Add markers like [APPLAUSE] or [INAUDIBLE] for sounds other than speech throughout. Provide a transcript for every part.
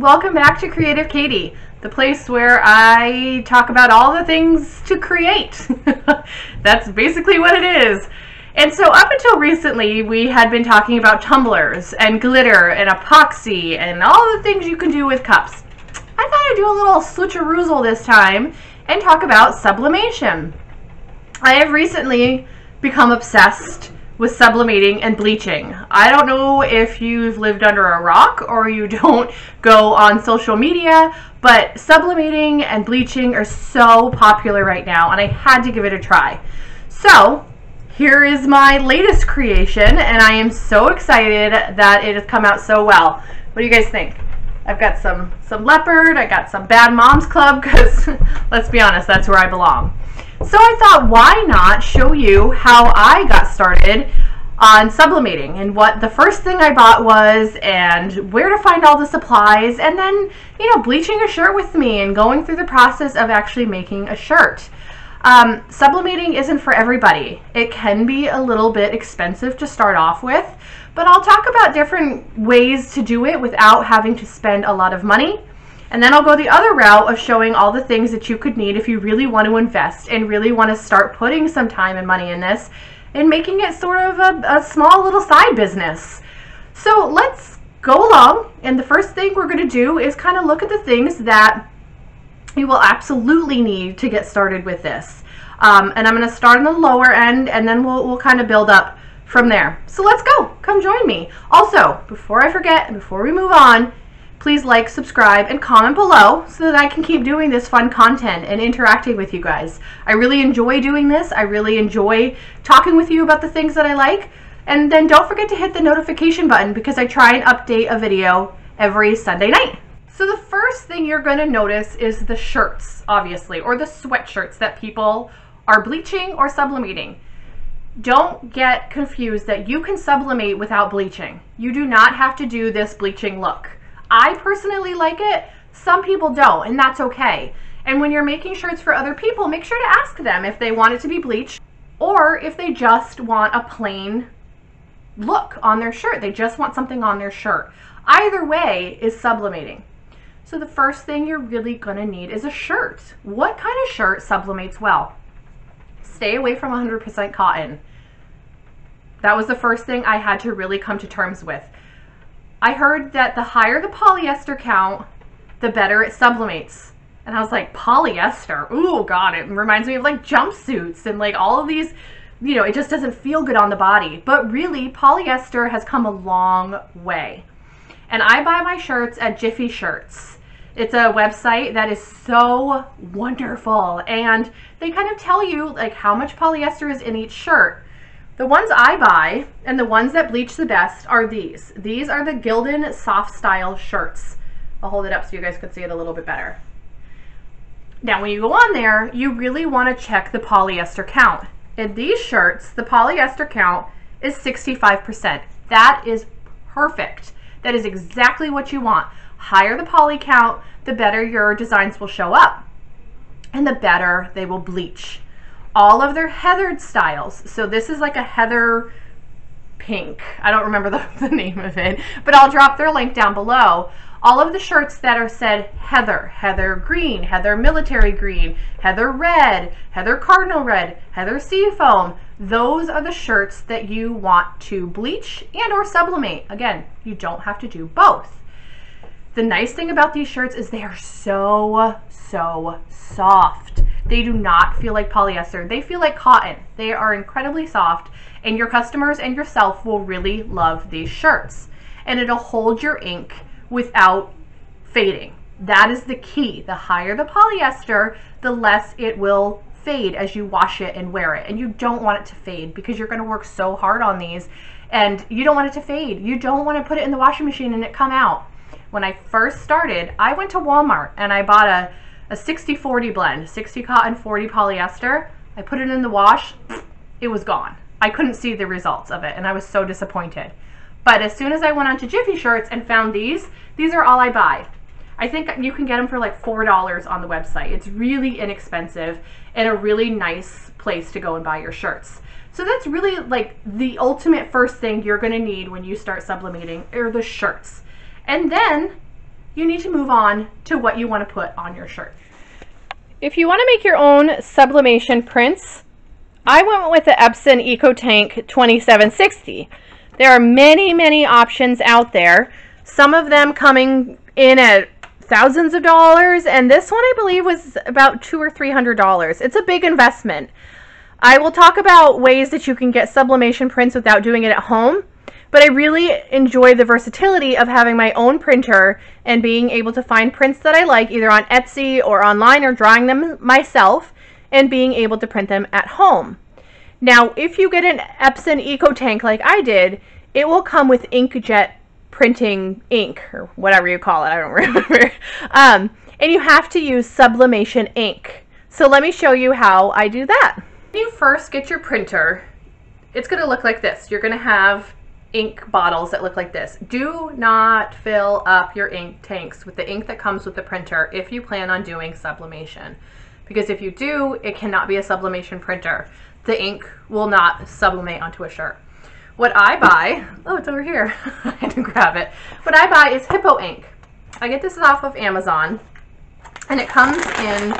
Welcome back to Creative Katy, the place where I talk about all the things to create. [LAUGHS] That's basically what it is. And so, up until recently, we had been talking about tumblers and glitter and epoxy and all the things you can do with cups. I thought I'd do a little switcheroozle this time and talk about sublimation. I have recently become obsessed with sublimating and bleaching. I don't know if you've lived under a rock or you [LAUGHS] don't go on social media, but sublimating and bleaching are so popular right now, and I had to give it a try. So, here is my latest creation, and I am so excited that it has come out so well. What do you guys think? I've got some, some leopard, I got some bad moms club, because [LAUGHS] let's be honest, that's where I belong. So I thought, why not show you how I got started on sublimating and what the first thing I bought was and where to find all the supplies and then, you know, bleaching a shirt with me and going through the process of actually making a shirt. Um, sublimating isn't for everybody. It can be a little bit expensive to start off with, but I'll talk about different ways to do it without having to spend a lot of money and then I'll go the other route of showing all the things that you could need if you really want to invest and really want to start putting some time and money in this and making it sort of a, a small little side business. So let's go along. And the first thing we're going to do is kind of look at the things that you will absolutely need to get started with this. Um, and I'm going to start on the lower end and then we'll, we'll kind of build up from there. So let's go. Come join me. Also, before I forget, and before we move on, Please like, subscribe, and comment below so that I can keep doing this fun content and interacting with you guys. I really enjoy doing this. I really enjoy talking with you about the things that I like. And then don't forget to hit the notification button because I try and update a video every Sunday night. So the first thing you're going to notice is the shirts, obviously, or the sweatshirts that people are bleaching or sublimating. Don't get confused that you can sublimate without bleaching. You do not have to do this bleaching look. I personally like it. Some people don't, and that's okay. And when you're making shirts for other people, make sure to ask them if they want it to be bleached or if they just want a plain look on their shirt. They just want something on their shirt. Either way is sublimating. So the first thing you're really gonna need is a shirt. What kind of shirt sublimates well? Stay away from 100% cotton. That was the first thing I had to really come to terms with. I heard that the higher the polyester count, the better it sublimates. And I was like, polyester? Ooh, God, it reminds me of like jumpsuits and like all of these, you know, it just doesn't feel good on the body. But really, polyester has come a long way. And I buy my shirts at Jiffy Shirts. It's a website that is so wonderful. And they kind of tell you like how much polyester is in each shirt. The ones I buy and the ones that bleach the best are these. These are the Gildan Soft Style shirts. I'll hold it up so you guys can see it a little bit better. Now when you go on there, you really want to check the polyester count. In these shirts, the polyester count is 65%. That is perfect. That is exactly what you want. Higher the poly count, the better your designs will show up and the better they will bleach all of their heathered styles. So this is like a heather pink. I don't remember the, [LAUGHS] the, name of it, but I'll drop their link down below. All of the shirts that are said heather, heather green, heather military green, heather red, heather cardinal red, heather seafoam, those are the shirts that you want to bleach and or sublimate. Again, you don't have to do both. The nice thing about these shirts is they are so, so soft. They do not feel like polyester. They feel like cotton. They are incredibly soft and your customers and yourself will really love these shirts. And it'll hold your ink without fading. That is the key. The higher the polyester, the less it will fade as you wash it and wear it. And you don't want it to fade because you're going to work so hard on these and you don't want it to fade. You don't want to put it in the washing machine and it come out. When I first started, I went to Walmart and I bought a a 60-40 blend, 60 cotton, 40 polyester. I put it in the wash, it was gone. I couldn't see the results of it and I was so disappointed. But as soon as I went onto Jiffy Shirts and found these, these are all I buy. I think you can get them for like $4 on the website. It's really inexpensive and a really nice place to go and buy your shirts. So that's really like the ultimate first thing you're gonna need when you start sublimating are the shirts. And then you need to move on to what you want to put on your shirt. If you want to make your own sublimation prints, I went with the Epson EcoTank 2760. There are many, many options out there. Some of them coming in at thousands of dollars, and this one I believe was about two or three hundred dollars. It's a big investment. I will talk about ways that you can get sublimation prints without doing it at home, but I really enjoy the versatility of having my own printer and being able to find prints that I like either on Etsy or online or drawing them myself and being able to print them at home. Now, if you get an Epson EcoTank like I did, it will come with inkjet printing ink or whatever you call it. I don't [LAUGHS] remember. um, and you have to use sublimation ink. So let me show you how I do that. When you first get your printer, it's going to look like this. You're going to have ink bottles that look like this. Do not fill up your ink tanks with the ink that comes with the printer if you plan on doing sublimation. Because if you do, it cannot be a sublimation printer. The ink will not sublimate onto a shirt. What I buy, oh, it's over here. [LAUGHS] I had to grab it. What I buy is Hippo ink. I get this off of Amazon, and it comes in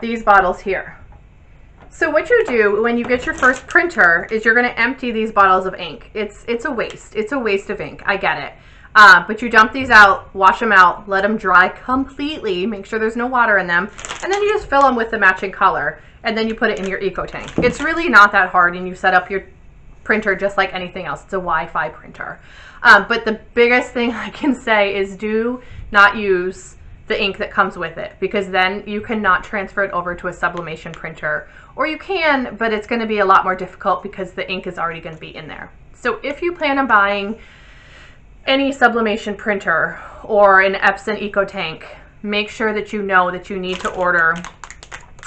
these bottles here. So what you do when you get your first printer is you're going to empty these bottles of ink. It's it's a waste. It's a waste of ink. I get it. Uh, but you dump these out, wash them out, let them dry completely, make sure there's no water in them, and then you just fill them with the matching color, and then you put it in your EcoTank. It's really not that hard, and you set up your printer just like anything else. It's a Wi-Fi printer. Um, but the biggest thing [LAUGHS] I can say is do not use the ink that comes with it because then you cannot transfer it over to a sublimation printer or you can but it's going to be a lot more difficult because the ink is already going to be in there so if you plan on buying any sublimation printer or an Epson EcoTank make sure that you know that you need to order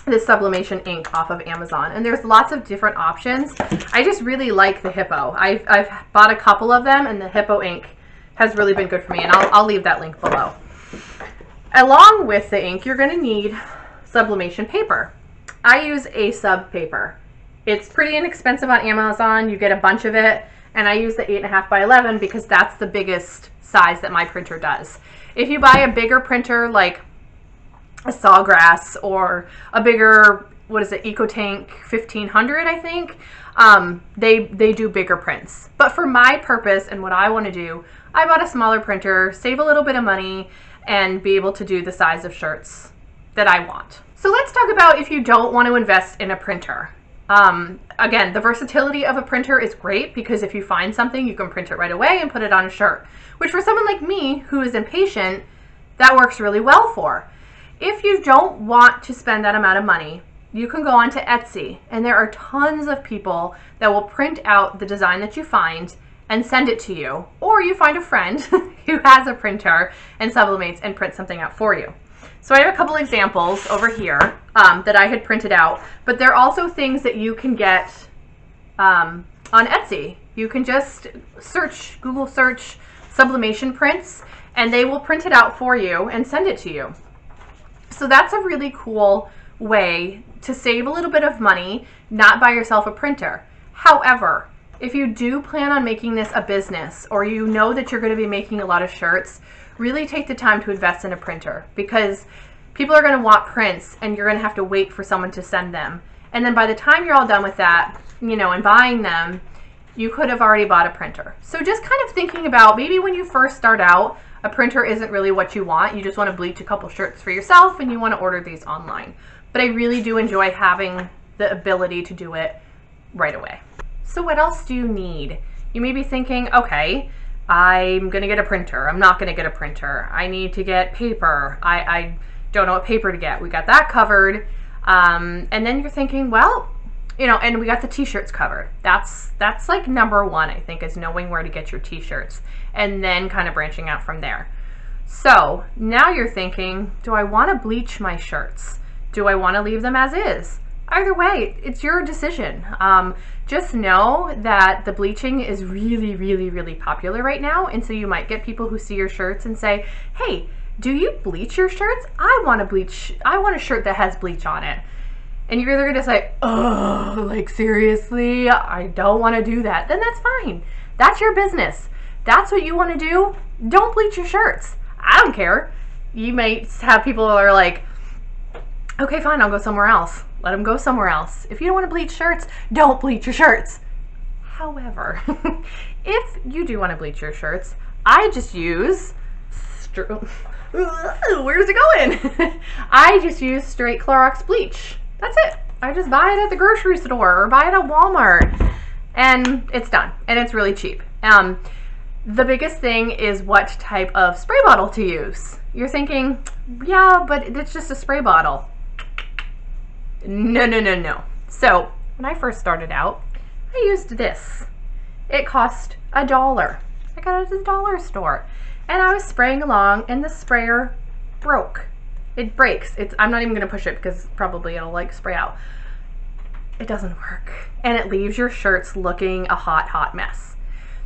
this sublimation ink off of Amazon. And there's lots of different options. I just really like the Hippo. I've, I've bought a couple of them and the Hippo ink has really been good for me. And I'll, I'll leave that link below. Along with the ink, you're gonna need sublimation paper. I use a sub paper. It's pretty inexpensive on Amazon. You get a bunch of it. And I use the 8.5 by 11 because that's the biggest size that my printer does. If you buy a bigger printer like a Sawgrass or a bigger what is it EcoTank 1500 I think um, they they do bigger prints but for my purpose and what I want to do I bought a smaller printer save a little bit of money and be able to do the size of shirts that I want. So let's talk about if you don't want to invest in a printer. Um, again the versatility of a printer is great because if you find something you can print it right away and put it on a shirt which for someone like me who is impatient that works really well for. If you don't want to spend that amount of money, you can go onto Etsy and there are tons of people that will print out the design that you find and send it to you. Or you find a friend [LAUGHS] who has a printer and sublimates and prints something out for you. So I have a couple examples over here um, that I had printed out, but they're also things that you can get um, on Etsy. You can just search, Google search sublimation prints, and they will print it out for you and send it to you. So that's a really cool way to save a little bit of money, not buy yourself a printer. However, if you do plan on making this a business or you know that you're going to be making a lot of shirts, really take the time to invest in a printer because people are going to want prints and you're going to have to wait for someone to send them. And then by the time you're all done with that, you know, and buying them, you could have already bought a printer. So just kind of thinking about maybe when you first start out, a printer isn't really what you want. You just want to bleach a couple shirts for yourself and you want to order these online. But I really do enjoy having the ability to do it right away. So what else do you need? You may be thinking, okay, I'm to get a printer. I'm not to get a printer. I need to get paper. I, I don't know what paper to get. We got that covered. Um, and then you're thinking, well, you know, and we got the t-shirts covered. That's that's like number one, I think, is knowing where to get your t-shirts and then kind of branching out from there. So now you're thinking, do I want to bleach my shirts? Do I want to leave them as is? Either way, it's your decision. Um, just know that the bleaching is really, really, really popular right now. And so you might get people who see your shirts and say, hey, do you bleach your shirts? I want to bleach, I want a shirt that has bleach on it. And you're either gonna say, oh, like seriously, I don't wanna do that. Then that's fine. That's your business that's what you want to do, don't bleach your shirts. I don't care. You might have people that are like, okay, fine, I'll go somewhere else. Let them go somewhere else. If you don't want to bleach shirts, don't bleach your shirts. However, [LAUGHS] if you do want to bleach your shirts, I just use. [LAUGHS] Where's it going? [LAUGHS] I just use straight Clorox bleach. That's it. I just buy it at the grocery store or buy it at Walmart and it's done and it's really cheap. Um, the biggest thing is what type of spray bottle to use. You're thinking, yeah, but it's just a spray bottle. No, no, no, no. So when I first started out, I used this. It cost a dollar. I got it at the dollar store. And I was spraying along and the sprayer broke. It breaks. It's I'm not even gonna push it because probably it'll like spray out. It doesn't work. And it leaves your shirts looking a hot, hot mess.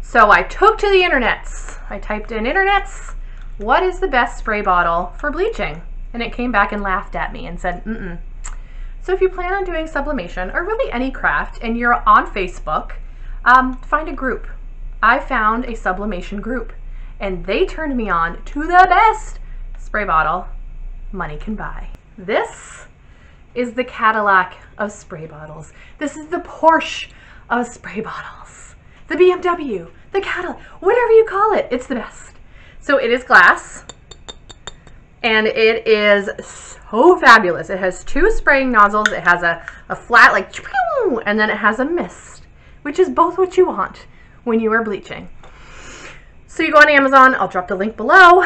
So I took to the internets. I typed in internets, what is the best spray bottle for bleaching? And it came back and laughed at me and said, mm-mm. So if you plan on doing sublimation or really any craft and you're on Facebook, um, find a group. I found a sublimation group and they turned me on to the best spray bottle money can buy. This is the Cadillac of spray bottles. This is the Porsche of spray bottles. The BMW, the Cadillac, whatever you call it, it's the best. So it is glass and it is so fabulous. It has two spraying nozzles. It has a, a flat like, and then it has a mist, which is both what you want when you are bleaching. So you go on Amazon, I'll drop the link below,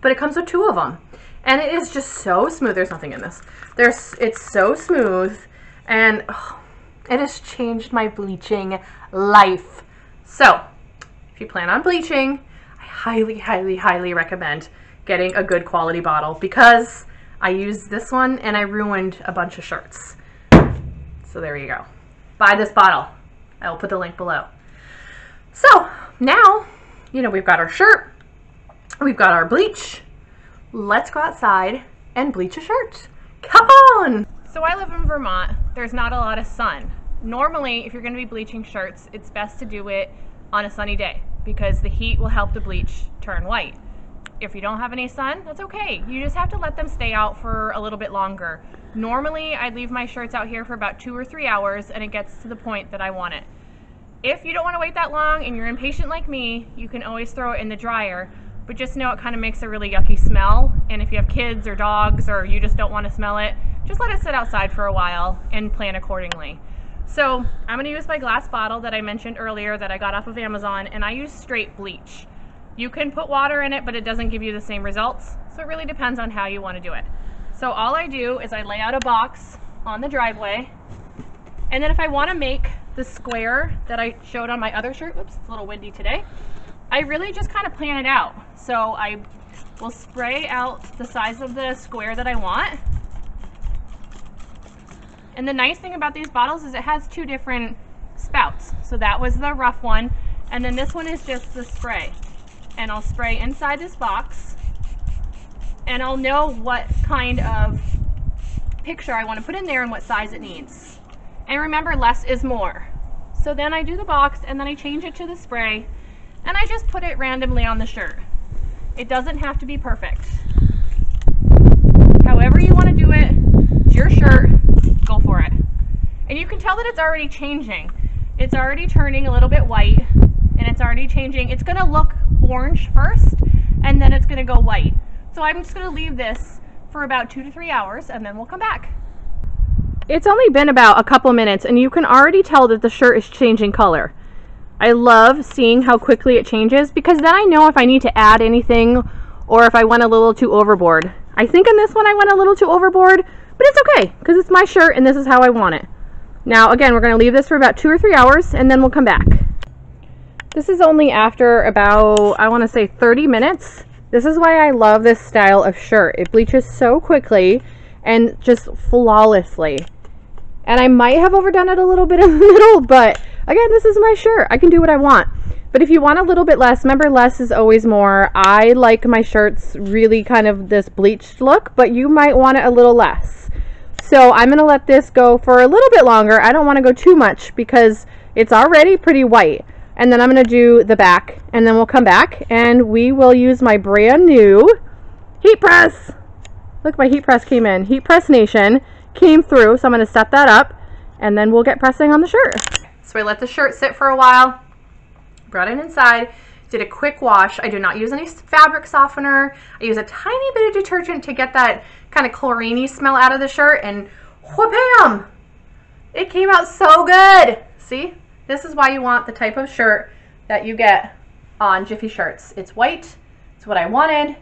but it comes with two of them. And it is just so smooth. There's nothing in this. There's, it's so smooth and oh, it has changed my bleaching life. So if you plan on bleaching, I highly, highly, highly recommend getting a good quality bottle because I used this one and I ruined a bunch of shirts. So there you go. Buy this bottle. I will put the link below. So now, you know, we've got our shirt, we've got our bleach. Let's go outside and bleach a shirt. Come on! So I live in Vermont. There's not a lot of sun. Normally, if you're gonna be bleaching shirts, it's best to do it on a sunny day because the heat will help the bleach turn white. If you don't have any sun, that's okay. You just have to let them stay out for a little bit longer. Normally, I leave my shirts out here for about two or three hours and it gets to the point that I want it. If you don't want to wait that long and you're impatient like me, you can always throw it in the dryer, but just know it kind of makes a really yucky smell. And if you have kids or dogs or you just don't want to smell it, just let it sit outside for a while and plan accordingly. So I'm going to use my glass bottle that I mentioned earlier that I got off of Amazon and I use straight bleach. You can put water in it, but it doesn't give you the same results. So it really depends on how you want to do it. So all I do is I lay out a box on the driveway. And then if I want to make the square that I showed on my other shirt, oops, it's a little windy today, I really just kind of plan it out. So I will spray out the size of the square that I want. And the nice thing about these bottles is it has two different spouts. So that was the rough one. And then this one is just the spray and I'll spray inside this box and I'll know what kind of picture I want to put in there and what size it needs. And remember, less is more. So then I do the box and then I change it to the spray and I just put it randomly on the shirt. It doesn't have to be perfect. However you want to do it, it's your shirt, go for it. And you can tell that it's already changing. It's already turning a little bit white and it's already changing. It's going to look orange first and then it's going to go white. So I'm just going to leave this for about two to three hours and then we'll come back. It's only been about a couple minutes and you can already tell that the shirt is changing color. I love seeing how quickly it changes because then I know if I need to add anything or if I went a little too overboard. I think in this one I went a little too overboard, but it's okay because it's my shirt and this is how I want it. Now again, we're going to leave this for about two or three hours and then we'll come back. This is only after about, I want to say 30 minutes. This is why I love this style of shirt. It bleaches so quickly and just flawlessly. And I might have overdone it a little bit in the middle, but again, this is my shirt. I can do what I want. But if you want a little bit less, remember less is always more. I like my shirts really kind of this bleached look, but you might want it a little less. So I'm going to let this go for a little bit longer. I don't want to go too much because it's already pretty white. And then I'm going to do the back and then we'll come back and we will use my brand new heat press. Look, my heat press came in. Heat Press Nation came through, so I'm going to set that up and then we'll get pressing on the shirt. So I let the shirt sit for a while, brought it inside, did a quick wash. I do not use any fabric softener. I use a tiny bit of detergent to get that kind of chloriney smell out of the shirt and whoopam! It came out so good. See? This is why you want the type of shirt that you get on Jiffy shirts. It's white. It's what I wanted.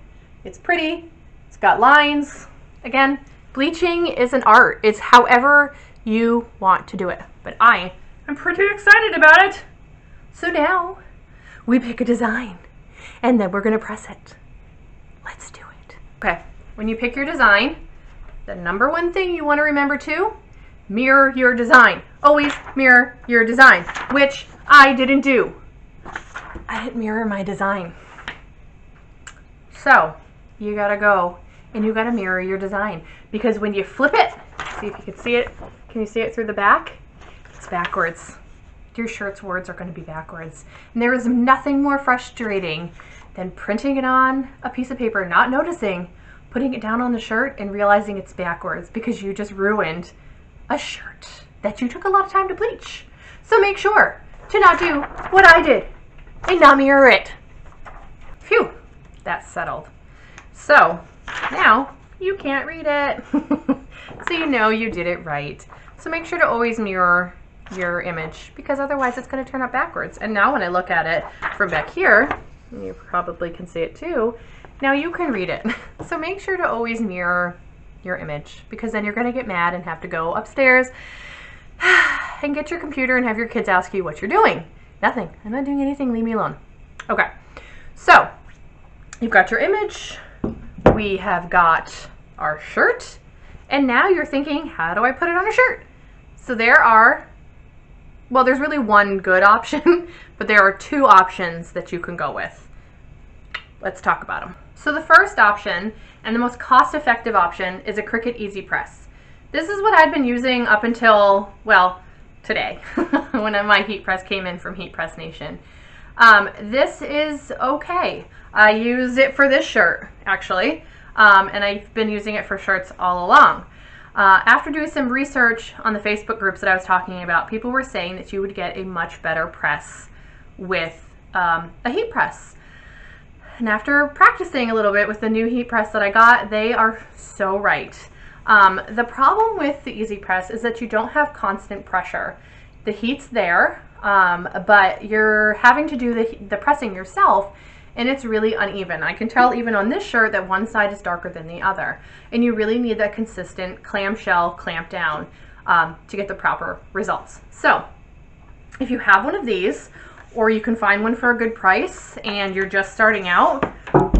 It's pretty. It's got lines. Again, bleaching is an art. It's however you want to do it. But I am pretty excited about it. So now we pick a design and then we're to press it. Let's do it. Okay, when you pick your design, the number one thing you want to remember too mirror your design. Always mirror your design, which I didn't do. I didn't mirror my design. So you gotta go and you gotta mirror your design because when you flip it, see if you can see it. Can you see it through the back? It's backwards. Your shirt's words are gonna be backwards. And there is nothing more frustrating than printing it on a piece of paper, not noticing, putting it down on the shirt and realizing it's backwards because you just ruined a shirt that you took a lot of time to bleach. So make sure to not do what I did and not mirror it. Phew, that's settled. So now you can't read it. [LAUGHS] so you know you did it right. So make sure to always mirror your image because otherwise it's going to turn out backwards. And now when I look at it from back here, you probably can see it too, now you can read it. [LAUGHS] So make sure to always mirror your image because then you're going to get mad and have to go upstairs [SIGHS] and get your computer and have your kids ask you what you're doing. Nothing. I'm not doing anything. Leave me alone. Okay. So you've got your image. We have got our shirt. And now you're thinking, how do I put it on a shirt? So there are, well, there's really one good [LAUGHS] option, but there are two options that you can go with. Let's talk about them. So the first option and the most cost-effective option is a Cricut Easy Press. This is what I'd been using up until, well, today, [LAUGHS] when my heat press came in from Heat Press Nation. Um, this is okay. I used it for this shirt, actually, um, and I've been using it for shirts all along. Uh, after doing some research on the Facebook groups that I was talking about, people were saying that you would get a much better press with um, a heat press. And after practicing a little bit with the new heat press that I got, they are so right. Um, the problem with the Easy Press is that you don't have constant pressure. The heat's there, um, but you're having to do the, the pressing yourself and it's really uneven. I can tell even on this shirt that one side is darker than the other. And you really need that consistent clamshell clamp down um, to get the proper results. So if you have one of these, or you can find one for a good price and you're just starting out,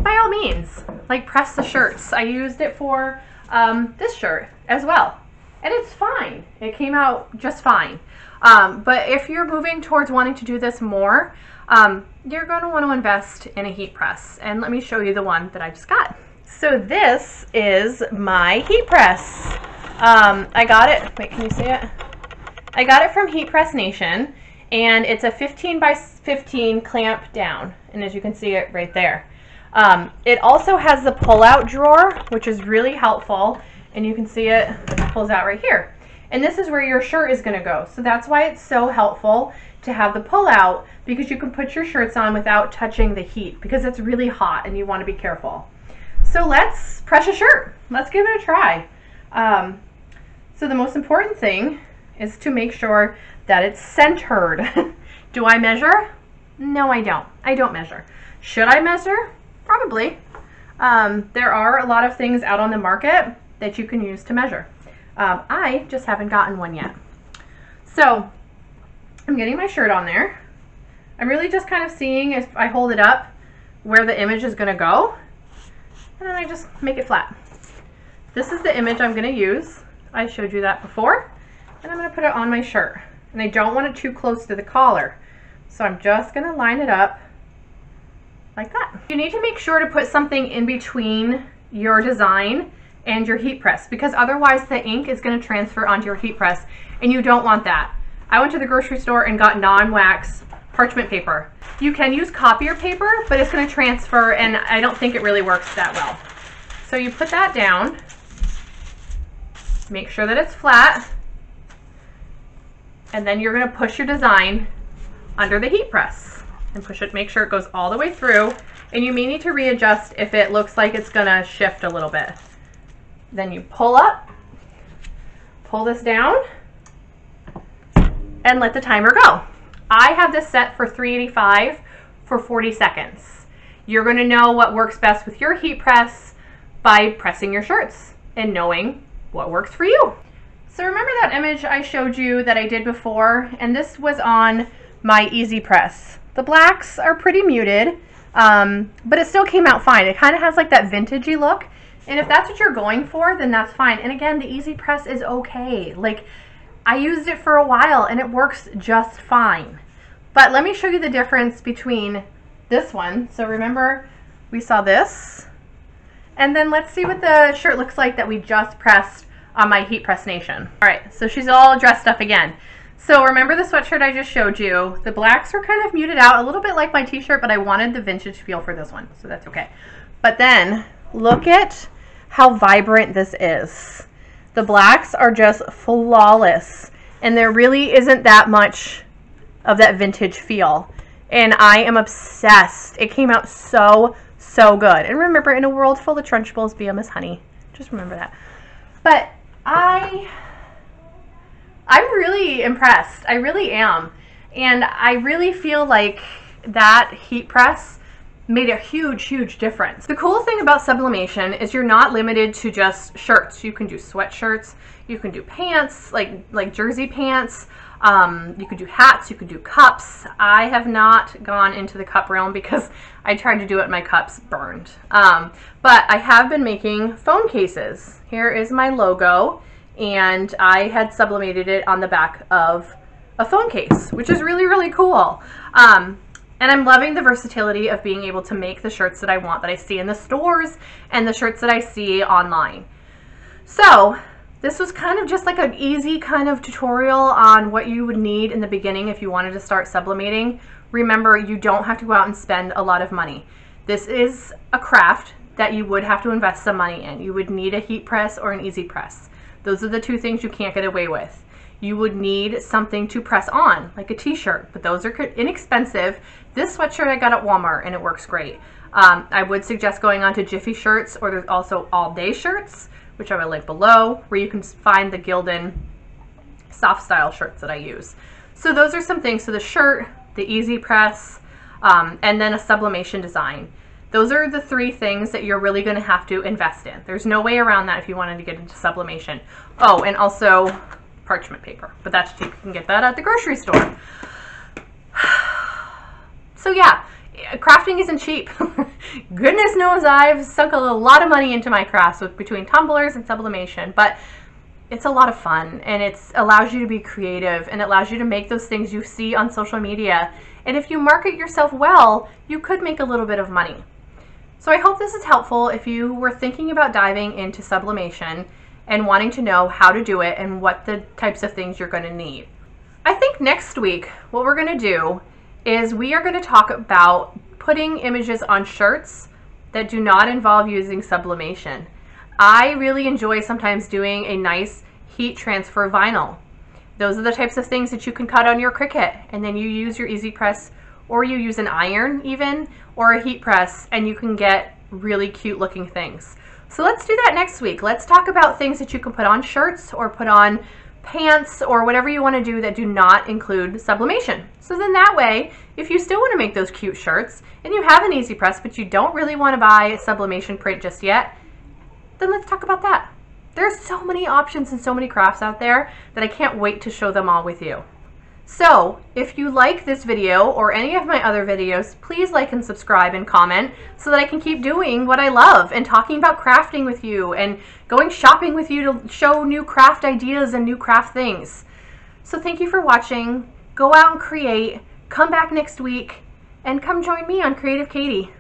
by all means, like press the shirts. I used it for um, this shirt as well. And it's fine. It came out just fine. Um, but if you're moving towards wanting to do this more, um, you're going to want to invest in a heat press. And let me show you the one that I just got. So this is my heat press. Um, I got it, wait, can you see it? I got it from Heat Press Nation and it's a 15 by 15 clamp down. And as you can see it right there. Um, it also has the pull-out drawer which is really helpful. And you can see it pulls out right here. And this is where your shirt is going to go. So that's why it's so helpful to have the pull-out because you can put your shirts on without touching the heat because it's really hot and you want to be careful. So let's press a shirt. Let's give it a try. Um, so the most important thing is to make sure that it's centered. [LAUGHS] Do I measure? No, I don't. I don't measure. Should I measure? Probably. Um, there are a lot of things out on the market that you can use to measure. Um, I just haven't gotten one yet. So I'm getting my shirt on there. I'm really just kind of seeing if I hold it up where the image is going to go. And then I just make it flat. This is the image I'm going to use. I showed you that before. And I'm going to put it on my shirt and I don't want it too close to the collar. So I'm just going to line it up like that. You need to make sure to put something in between your design and your heat press because otherwise the ink is going to transfer onto your heat press and you don't want that. I went to the grocery store and got non-wax parchment paper. You can use copier paper, but it's going to transfer and I don't think it really works that well. So you put that down, make sure that it's flat, and then you're going to push your design under the heat press and push it, make sure it goes all the way through. And you may need to readjust if it looks like it's going to shift a little bit. Then you pull up, pull this down, and let the timer go. I have this set for 385 for 40 seconds. You're going to know what works best with your heat press by pressing your shirts and knowing what works for you. So remember that image I showed you that I did before? And this was on my Easy Press. The blacks are pretty muted, um, but it still came out fine. It kind of has like that vintagey look. And if that's what you're going for, then that's fine. And again, the Easy Press is okay. Like, I used it for a while and it works just fine. But let me show you the difference between this one. So remember, we saw this. And then let's see what the shirt looks like that we just pressed on my Heat Press Nation. All right, so she's all dressed up again. So remember the sweatshirt I just showed you? The blacks were kind of muted out, a little bit like my t-shirt, but I wanted the vintage feel for this one, so that's okay. But then, look at how vibrant this is. The blacks are just flawless, and there really isn't that much of that vintage feel. And I am obsessed. It came out so, so good. And remember, in a world full of Trunchbulls, be a Miss Honey. Just remember that. But I, I'm really impressed. I really am. And I really feel like that heat press made a huge, huge difference. The cool thing about sublimation is you're not limited to just shirts. You can do sweatshirts, you can do pants, like, like jersey pants, um, you could do hats, you could do cups. I have not gone into the cup realm because I tried to do it, my cups burned. Um, but I have been making phone cases. Here is my logo, and I had sublimated it on the back of a phone case, which is really, really cool. Um, and I'm loving the versatility of being able to make the shirts that I want that I see in the stores and the shirts that I see online. So this was kind of just like an easy kind of tutorial on what you would need in the beginning if you wanted to start sublimating. Remember, you don't have to go out and spend a lot of money. This is a craft that you would have to invest some money in. You would need a heat press or an easy press. Those are the two things you can't get away with. You would need something to press on, like a t-shirt, but those are inexpensive. This sweatshirt I got at Walmart and it works great. Um, I would suggest going on to Jiffy Shirts or there's also all day shirts which I will link below, where you can find the Gildan soft style shirts that I use. So those are some things. So the shirt, the easy press, um, and then a sublimation design. Those are the three things that you're really going to have to invest in. There's no way around that if you wanted to get into sublimation. Oh, and also parchment paper, but that's cheap. You can get that at the grocery store. [SIGHS] So yeah, crafting isn't cheap. [LAUGHS] Goodness knows I've sunk a lot of money into my crafts with between tumblers and sublimation, but it's a lot of fun and it allows you to be creative and it allows you to make those things you see on social media. And if you market yourself well, you could make a little bit of money. So I hope this is helpful if you were thinking about diving into sublimation and wanting to know how to do it and what the types of things you're going to need. I think next week what we're going to do is we are going to talk about putting images on shirts that do not involve using sublimation. I really enjoy sometimes doing a nice heat transfer vinyl. Those are the types of things that you can cut on your Cricut and then you use your Easy Press or you use an iron even or a heat press and you can get really cute looking things. So let's do that next week. Let's talk about things that you can put on shirts or put on pants or whatever you want to do that do not include sublimation. So then that way, if you still want to make those cute shirts and you have an easy press but you don't really want to buy sublimation print just yet, then let's talk about that. There's so many options and so many crafts out there that I can't wait to show them all with you. So, if you like this video or any of my other videos, please like and subscribe and comment so that I can keep doing what I love and talking about crafting with you and going shopping with you to show new craft ideas and new craft things. So thank you for watching. Go out and create. Come back next week and come join me on Creative Katy.